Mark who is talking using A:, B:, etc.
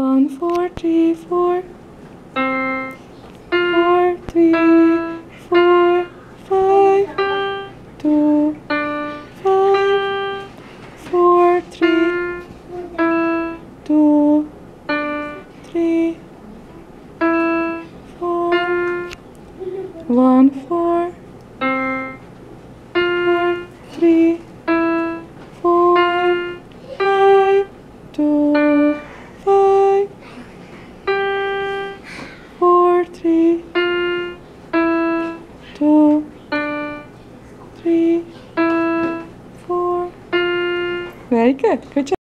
A: One, four, three, four. Four, three, four, five, two, five, four, three, two, three, four, one, four, three, four. Very good. Good job.